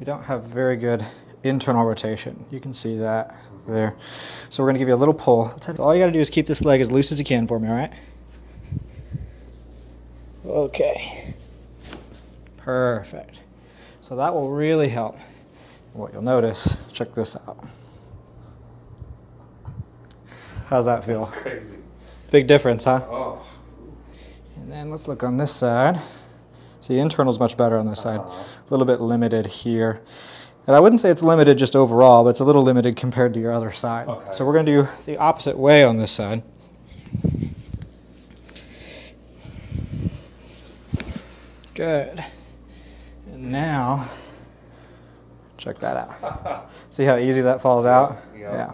we don't have very good internal rotation. You can see that there. So we're going to give you a little pull. All you got to do is keep this leg as loose as you can for me, all right? Okay. Perfect. So that will really help. What you'll notice, check this out. How's that feel? Crazy. Big difference, huh? Oh. And then let's look on this side. See, internal's much better on this side. A little bit limited here. And I wouldn't say it's limited just overall, but it's a little limited compared to your other side. Okay. So we're going to do the opposite way on this side. Good. And now, check that out. See how easy that falls out? Yeah.